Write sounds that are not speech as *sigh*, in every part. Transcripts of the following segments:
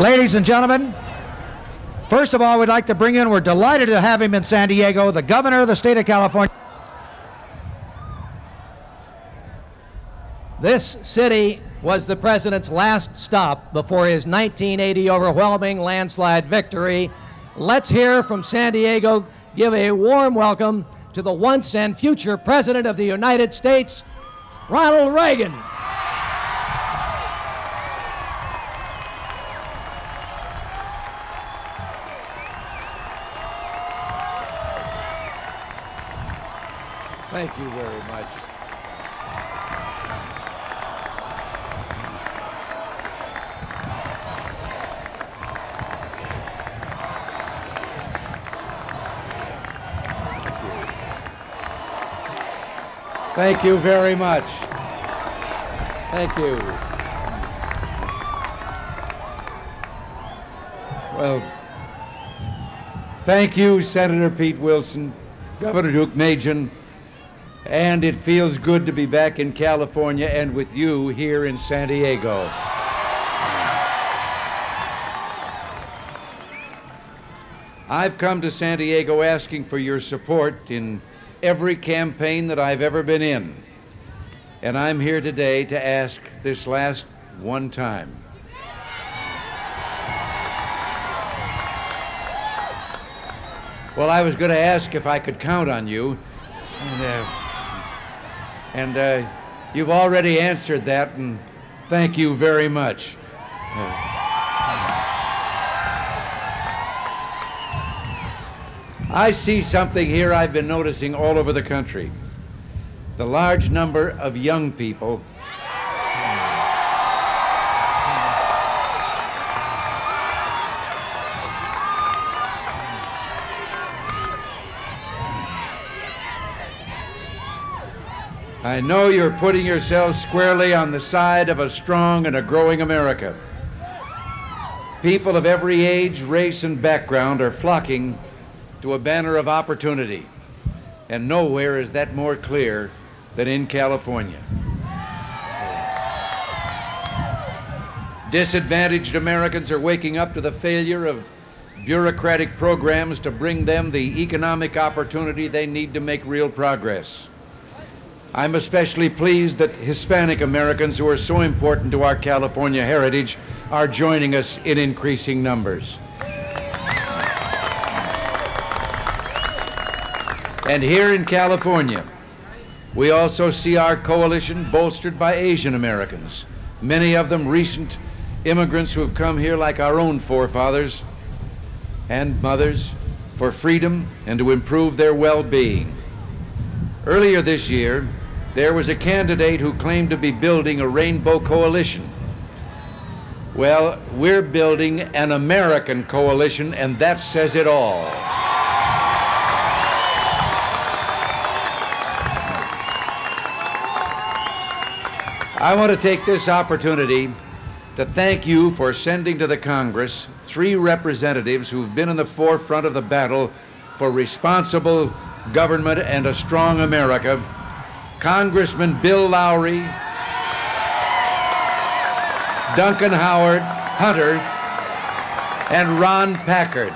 Ladies and gentlemen, first of all, we'd like to bring in, we're delighted to have him in San Diego, the governor of the state of California. This city was the president's last stop before his 1980 overwhelming landslide victory. Let's hear from San Diego. Give a warm welcome to the once and future president of the United States, Ronald Reagan. Thank you very much. Thank you. Well, thank you, Senator Pete Wilson, Governor Deukmejian, and it feels good to be back in California and with you here in San Diego. I've come to San Diego asking for your support in every campaign that I've ever been in. And I'm here today to ask this last one time. Well, I was going to ask if I could count on you. And, uh, and uh, you've already answered that, and thank you very much. I see something here I've been noticing all over the country. The large number of young people I know you're putting yourselves squarely on the side of a strong and a growing America. People of every age, race, and background are flocking to a banner of opportunity. And nowhere is that more clear than in California. Disadvantaged Americans are waking up to the failure of bureaucratic programs to bring them the economic opportunity they need to make real progress. I'm especially pleased that Hispanic Americans who are so important to our California heritage are joining us in increasing numbers. And here in California, we also see our coalition bolstered by Asian Americans, many of them recent immigrants who have come here like our own forefathers and mothers for freedom and to improve their well-being. Earlier this year, there was a candidate who claimed to be building a rainbow coalition. Well, we're building an American coalition, and that says it all. I want to take this opportunity to thank you for sending to the Congress three representatives who've been in the forefront of the battle for responsible government and a strong America Congressman Bill Lowery, Duncan Howard, Hunter, and Ron Packard.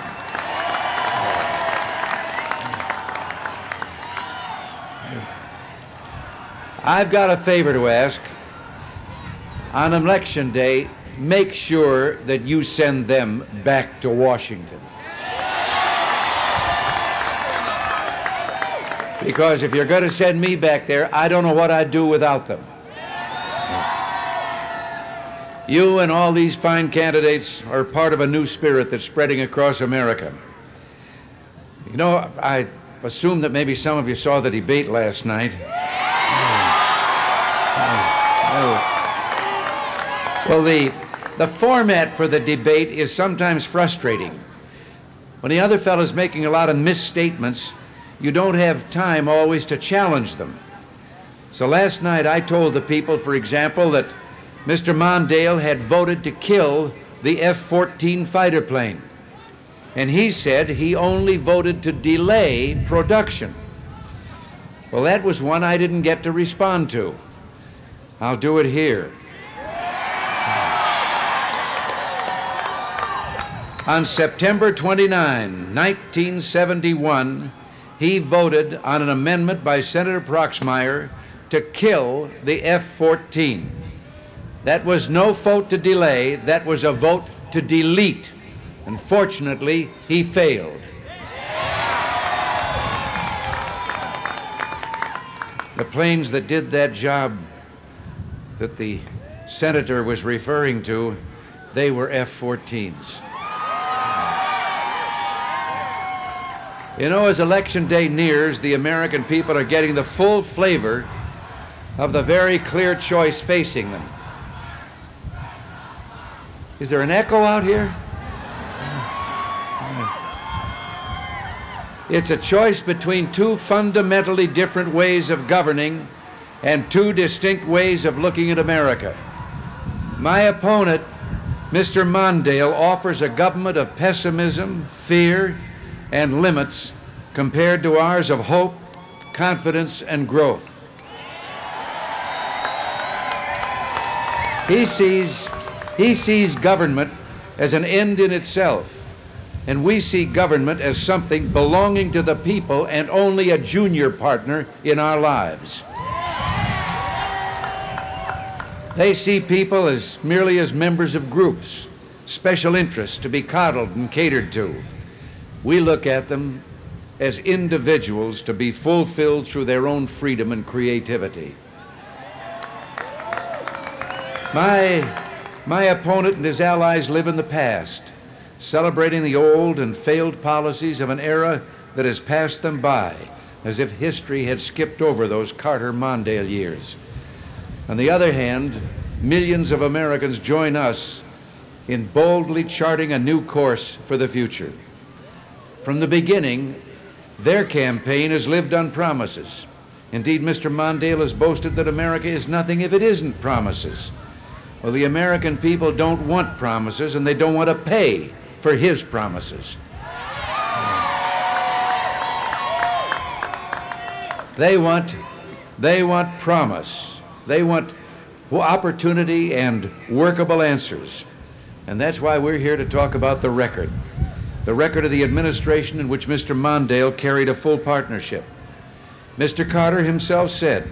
I've got a favor to ask. On election day, make sure that you send them back to Washington. Because if you're going to send me back there, I don't know what I'd do without them. You and all these fine candidates are part of a new spirit that's spreading across America. You know, I assume that maybe some of you saw the debate last night. Oh, oh. Well, the, the format for the debate is sometimes frustrating. When the other fellow's making a lot of misstatements, you don't have time always to challenge them. So last night I told the people, for example, that Mr. Mondale had voted to kill the F 14 fighter plane. And he said he only voted to delay production. Well, that was one I didn't get to respond to. I'll do it here. On September 29, 1971, he voted on an amendment by Senator Proxmire to kill the F 14. That was no vote to delay, that was a vote to delete. Unfortunately, he failed. The planes that did that job that the senator was referring to, they were F 14s. You know, as election day nears, the American people are getting the full flavor of the very clear choice facing them. Is there an echo out here? It's a choice between two fundamentally different ways of governing and two distinct ways of looking at America. My opponent, Mr. Mondale, offers a government of pessimism, fear, and limits compared to ours of hope, confidence, and growth. He sees, he sees government as an end in itself, and we see government as something belonging to the people and only a junior partner in our lives. They see people as merely as members of groups, special interests to be coddled and catered to. We look at them as individuals to be fulfilled through their own freedom and creativity. My, my opponent and his allies live in the past, celebrating the old and failed policies of an era that has passed them by, as if history had skipped over those Carter Mondale years. On the other hand, millions of Americans join us in boldly charting a new course for the future. From the beginning, their campaign has lived on promises. Indeed, Mr. Mondale has boasted that America is nothing if it isn't promises. Well, the American people don't want promises and they don't want to pay for his promises. They want, they want promise. They want opportunity and workable answers. And that's why we're here to talk about the record the record of the administration in which Mr. Mondale carried a full partnership. Mr. Carter himself said,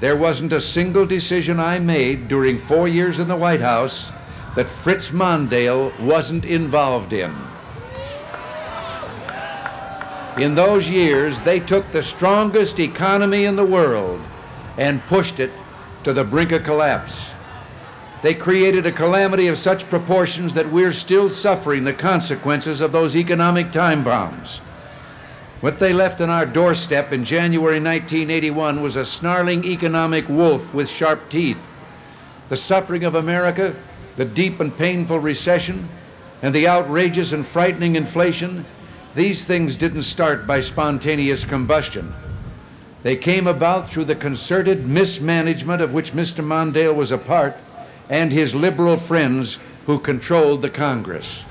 There wasn't a single decision I made during four years in the White House that Fritz Mondale wasn't involved in. In those years, they took the strongest economy in the world and pushed it to the brink of collapse. They created a calamity of such proportions that we're still suffering the consequences of those economic time bombs. What they left on our doorstep in January 1981 was a snarling economic wolf with sharp teeth. The suffering of America, the deep and painful recession, and the outrageous and frightening inflation, these things didn't start by spontaneous combustion. They came about through the concerted mismanagement of which Mr. Mondale was a part and his liberal friends who controlled the Congress.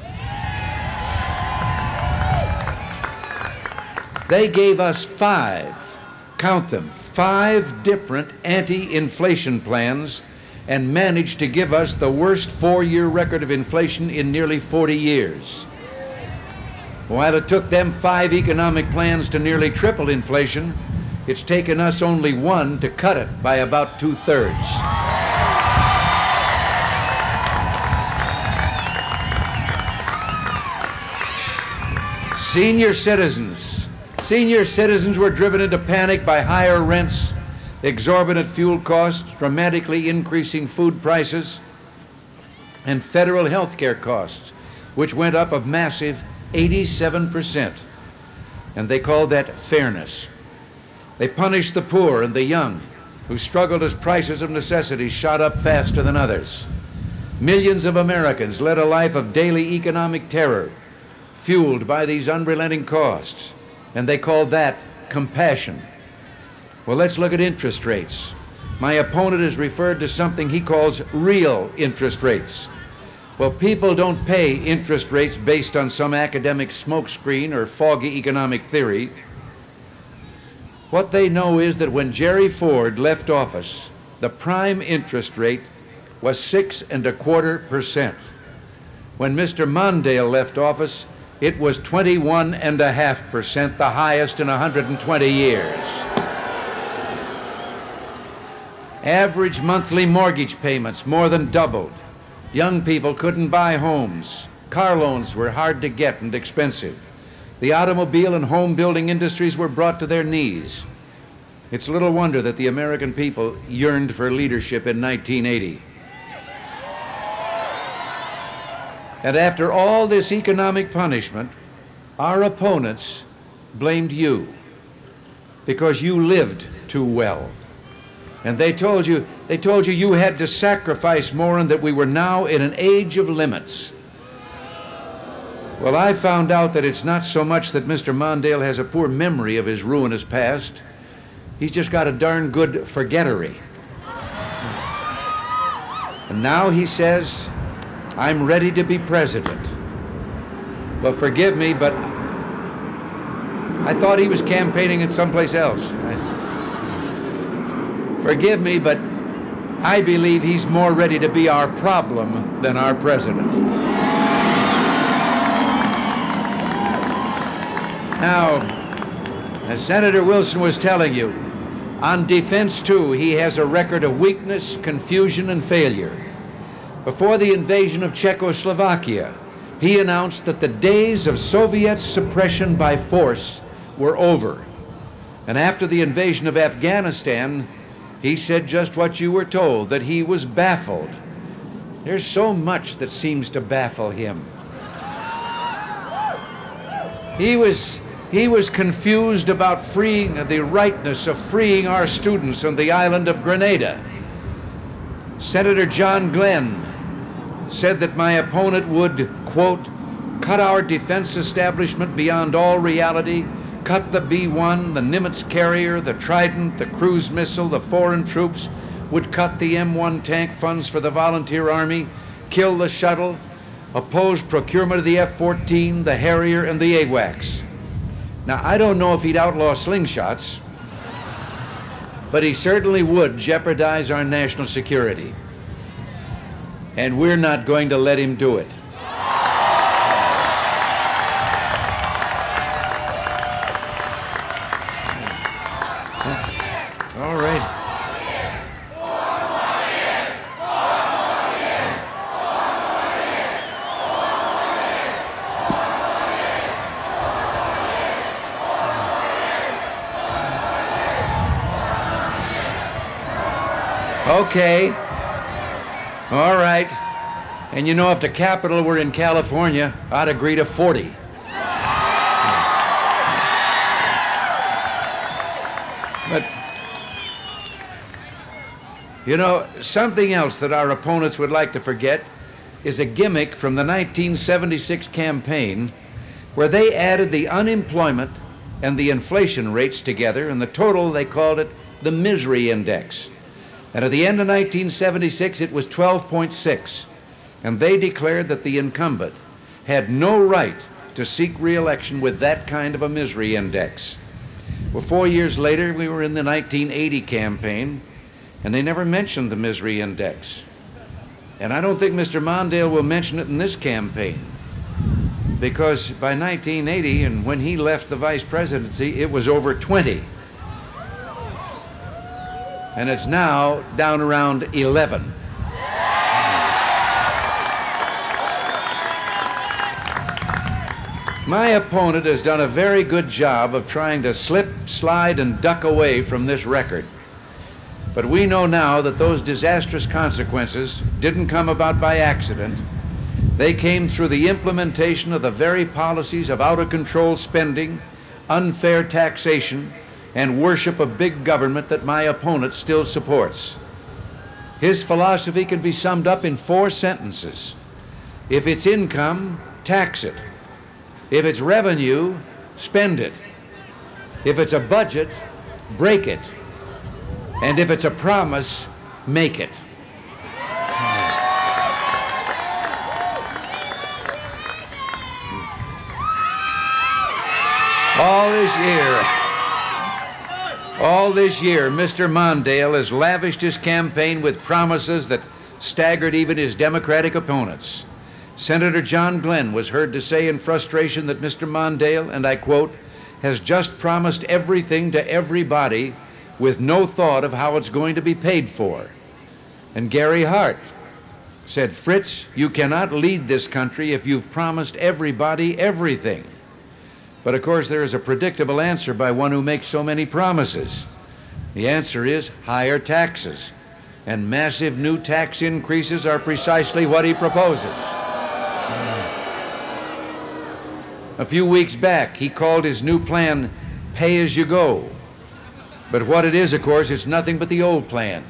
They gave us five, count them, five different anti inflation plans and managed to give us the worst four year record of inflation in nearly 40 years. While it took them five economic plans to nearly triple inflation, it's taken us only one to cut it by about two thirds. Senior citizens. Senior citizens were driven into panic by higher rents, exorbitant fuel costs, dramatically increasing food prices, and federal health care costs, which went up a massive 87%. And they called that fairness. They punished the poor and the young, who struggled as prices of necessities shot up faster than others. Millions of Americans led a life of daily economic terror, fueled by these unrelenting costs, and they call that compassion. Well, let's look at interest rates. My opponent has referred to something he calls real interest rates. Well, people don't pay interest rates based on some academic smokescreen or foggy economic theory. What they know is that when Jerry Ford left office, the prime interest rate was six and a quarter percent. When Mr. Mondale left office, it was 21 and a half percent, the highest in 120 years. Average monthly mortgage payments more than doubled. Young people couldn't buy homes. Car loans were hard to get and expensive. The automobile and home building industries were brought to their knees. It's little wonder that the American people yearned for leadership in 1980. And after all this economic punishment, our opponents blamed you because you lived too well. And they told you, they told you you had to sacrifice more and that we were now in an age of limits. Well, I found out that it's not so much that Mr. Mondale has a poor memory of his ruinous past. He's just got a darn good forgettery. And now he says, I'm ready to be president. Well, forgive me, but I thought he was campaigning at someplace else. I, Forgive me, but I believe he's more ready to be our problem than our president. Now, as Senator Wilson was telling you, on defense, too, he has a record of weakness, confusion, and failure. Before the invasion of Czechoslovakia, he announced that the days of Soviet suppression by force were over. And after the invasion of Afghanistan, he said just what you were told, that he was baffled. There's so much that seems to baffle him. He was, he was confused about freeing the rightness of freeing our students on the island of Grenada. Senator John Glenn said that my opponent would, quote, cut our defense establishment beyond all reality cut the B-1, the Nimitz carrier, the Trident, the cruise missile, the foreign troops, would cut the M1 tank funds for the volunteer army, kill the shuttle, oppose procurement of the F-14, the Harrier, and the AWACS. Now, I don't know if he'd outlaw slingshots, but he certainly would jeopardize our national security. And we're not going to let him do it. All right. Okay. All right. And you know, if the capital were in California, I'd agree to 40. But, you know, something else that our opponents would like to forget is a gimmick from the 1976 campaign where they added the unemployment and the inflation rates together, and the total they called it the misery index. And at the end of 1976, it was 12.6. And they declared that the incumbent had no right to seek reelection with that kind of a misery index. Well, four years later, we were in the 1980 campaign, and they never mentioned the misery index. And I don't think Mr. Mondale will mention it in this campaign because by 1980 and when he left the vice presidency, it was over 20. And it's now down around 11. My opponent has done a very good job of trying to slip, slide, and duck away from this record. But we know now that those disastrous consequences didn't come about by accident. They came through the implementation of the very policies of out of control spending, unfair taxation, and worship of big government that my opponent still supports. His philosophy can be summed up in four sentences. If it's income, tax it. If it's revenue, spend it. If it's a budget, break it. And if it's a promise, make it. All this year, all this year, Mr. Mondale has lavished his campaign with promises that staggered even his Democratic opponents. Senator John Glenn was heard to say in frustration that Mr. Mondale, and I quote, has just promised everything to everybody with no thought of how it's going to be paid for. And Gary Hart said, Fritz, you cannot lead this country if you've promised everybody everything. But of course, there is a predictable answer by one who makes so many promises. The answer is higher taxes. And massive new tax increases are precisely what he proposes. A few weeks back, he called his new plan pay as you go. But what it is, of course, it's nothing but the old plan.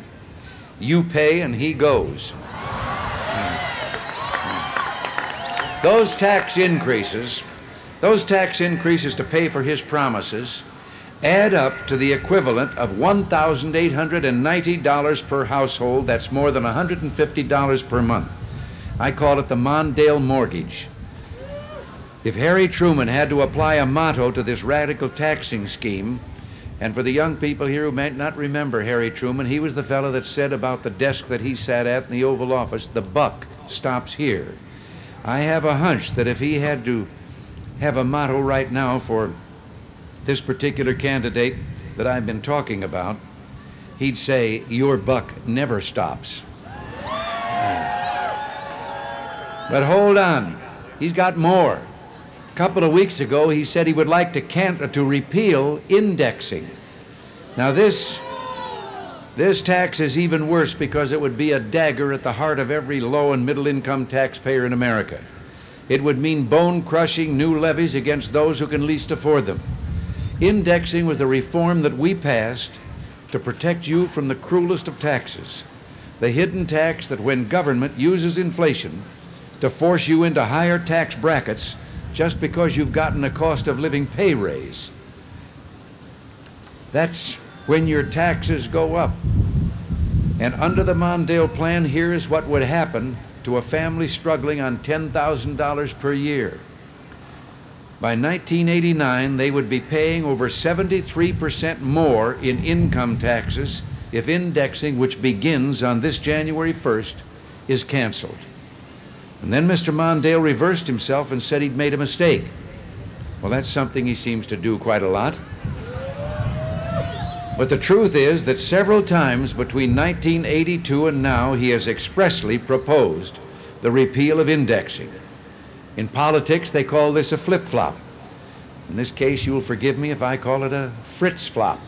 You pay and he goes. Those tax increases, those tax increases to pay for his promises, add up to the equivalent of $1,890 per household. That's more than $150 per month. I call it the Mondale mortgage. If Harry Truman had to apply a motto to this radical taxing scheme, and for the young people here who might not remember Harry Truman, he was the fellow that said about the desk that he sat at in the Oval Office, the buck stops here. I have a hunch that if he had to have a motto right now for this particular candidate that I've been talking about, he'd say, Your buck never stops. But hold on, he's got more. A couple of weeks ago, he said he would like to, can- to repeal indexing. Now, this, this tax is even worse because it would be a dagger at the heart of every low and middle income taxpayer in America. It would mean bone crushing new levies against those who can least afford them. Indexing was the reform that we passed to protect you from the cruelest of taxes, the hidden tax that when government uses inflation to force you into higher tax brackets just because you've gotten a cost of living pay raise. That's when your taxes go up. And under the Mondale plan, here's what would happen to a family struggling on $10,000 per year. By 1989, they would be paying over 73% more in income taxes if indexing, which begins on this January 1st, is canceled. And then Mr. Mondale reversed himself and said he'd made a mistake. Well, that's something he seems to do quite a lot. But the truth is that several times between 1982 and now, he has expressly proposed the repeal of indexing. In politics, they call this a flip flop. In this case, you'll forgive me if I call it a Fritz flop.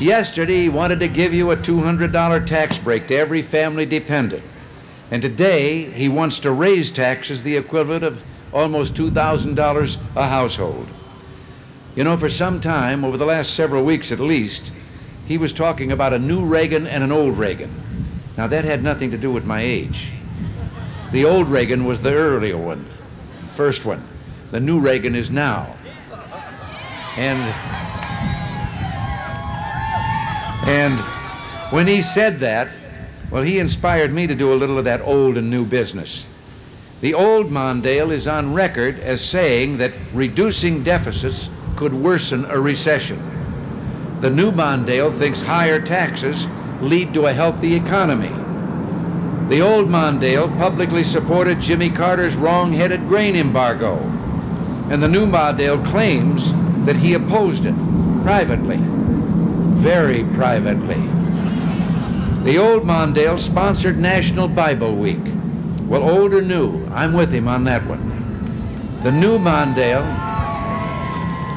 Yesterday, he wanted to give you a $200 tax break to every family dependent. And today, he wants to raise taxes the equivalent of almost $2,000 a household. You know, for some time, over the last several weeks at least, he was talking about a new Reagan and an old Reagan. Now, that had nothing to do with my age. The old Reagan was the earlier one. first one. The new Reagan is now. And and when he said that, well, he inspired me to do a little of that old and new business. The old Mondale is on record as saying that reducing deficits could worsen a recession. The new Mondale thinks higher taxes lead to a healthy economy. The old Mondale publicly supported Jimmy Carter's wrong-headed grain embargo, and the new Mondale claims that he opposed it privately, very privately. The old Mondale sponsored National Bible Week. Well, old or new, I'm with him on that one. The new Mondale,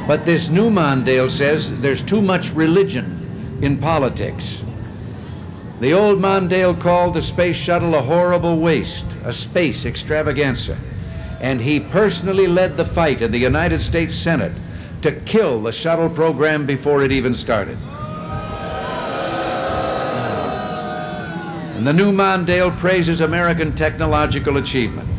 but this new Mondale says there's too much religion in politics. The old Mondale called the space shuttle a horrible waste, a space extravaganza, and he personally led the fight in the United States Senate to kill the shuttle program before it even started. And the new Mondale praises American technological achievement.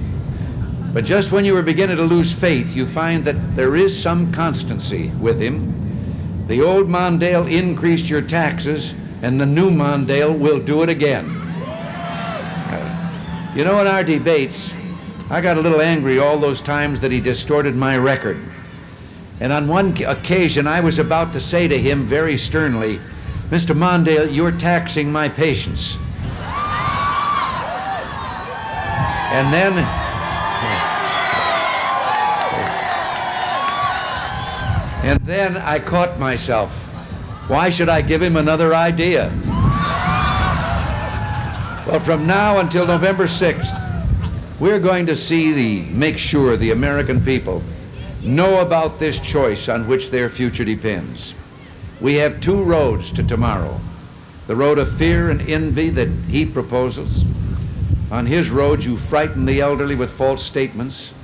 But just when you are beginning to lose faith, you find that there is some constancy with him. The old Mondale increased your taxes, and the new Mondale will do it again. Uh, you know, in our debates, I got a little angry all those times that he distorted my record. And on one occasion, I was about to say to him very sternly, Mr. Mondale, you're taxing my patience. And then, and then I caught myself. Why should I give him another idea? Well, from now until November 6th, we're going to see the, make sure the American people know about this choice on which their future depends. We have two roads to tomorrow the road of fear and envy that he proposes, on his road, you frighten the elderly with false statements.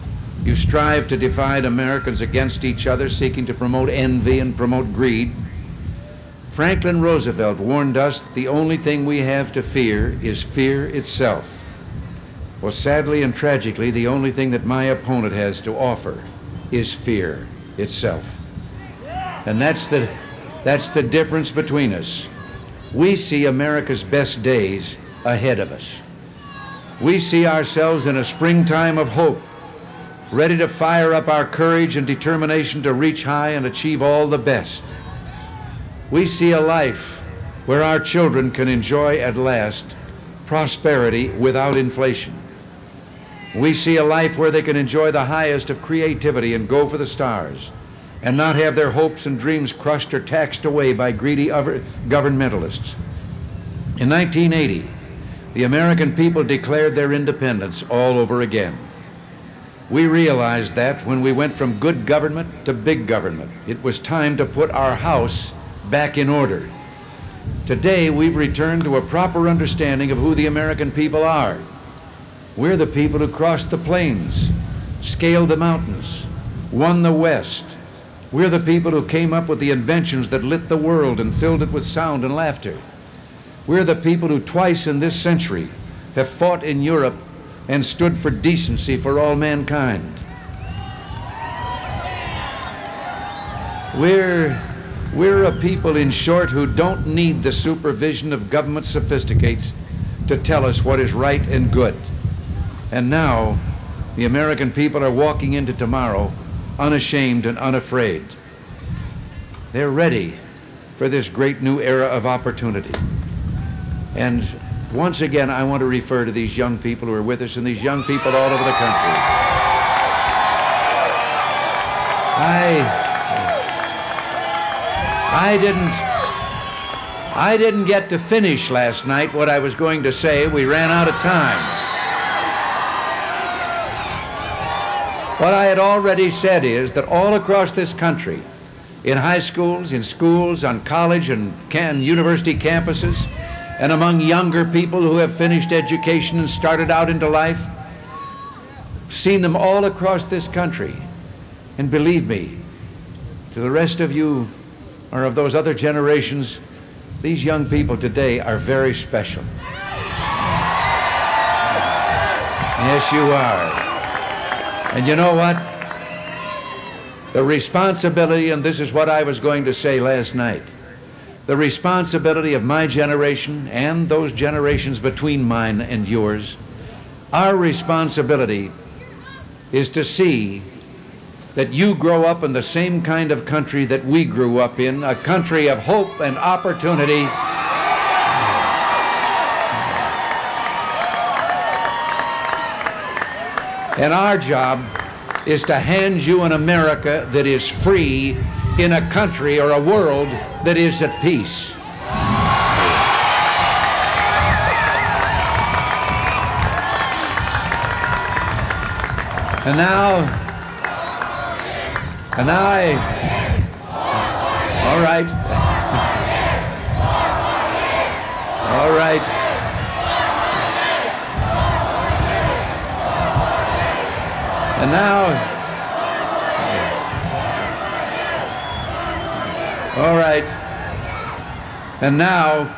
You strive to divide Americans against each other, seeking to promote envy and promote greed. Franklin Roosevelt warned us the only thing we have to fear is fear itself. Well, sadly and tragically, the only thing that my opponent has to offer is fear itself. And that's the, that's the difference between us. We see America's best days ahead of us we see ourselves in a springtime of hope, ready to fire up our courage and determination to reach high and achieve all the best. We see a life where our children can enjoy at last prosperity without inflation. We see a life where they can enjoy the highest of creativity and go for the stars and not have their hopes and dreams crushed or taxed away by greedy governmentalists. In 1980, the American people declared their independence all over again. We realized that when we went from good government to big government, it was time to put our house back in order. Today, we've returned to a proper understanding of who the American people are. We're the people who crossed the plains, scaled the mountains, won the West. We're the people who came up with the inventions that lit the world and filled it with sound and laughter. We're the people who twice in this century have fought in Europe and stood for decency for all mankind. We're, we're a people, in short, who don't need the supervision of government sophisticates to tell us what is right and good. And now, the American people are walking into tomorrow unashamed and unafraid. They're ready for this great new era of opportunity. And once again, I want to refer to these young people who are with us and these young people all over the country. I, I didn't, I didn't get to finish last night what I was going to say. We ran out of time. What I had already said is that all across this country, in high schools, in schools, on college and can, university campuses, and among younger people who have finished education and started out into life. Seen them all across this country. And believe me, to the rest of you or of those other generations, these young people today are very special. Yes, you are. And you know what? The responsibility, and this is what I was going to say last night the responsibility of my generation and those generations between mine and yours, our responsibility is to see that you grow up in the same kind of country that we grew up in, a country of hope and opportunity. And our job is to hand you an America that is free in a country or a world that is at peace. And now, and I, all right, all right. And now, all right. And now,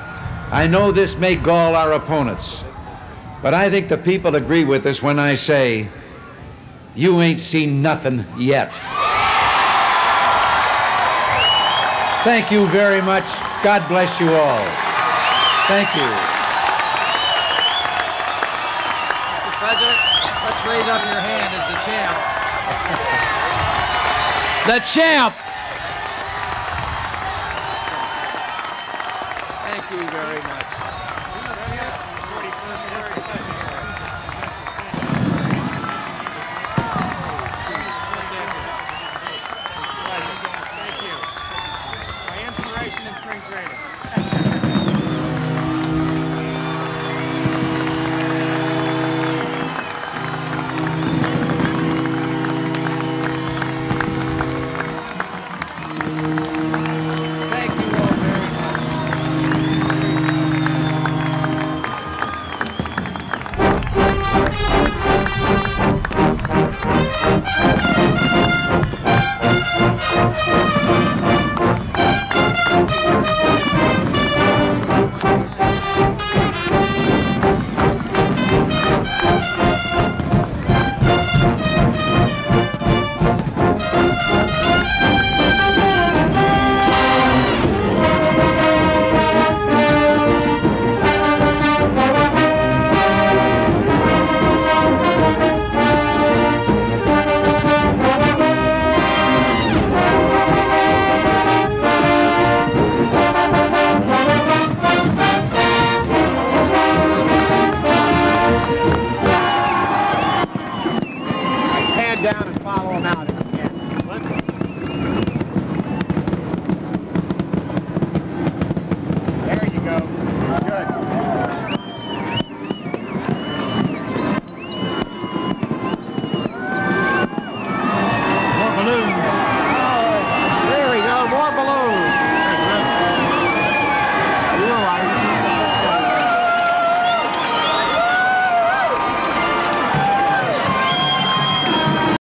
I know this may gall our opponents, but I think the people agree with us when I say, you ain't seen nothing yet. Thank you very much. God bless you all. Thank you. Mr. President, let's raise up your hand as the champ. *laughs* the champ!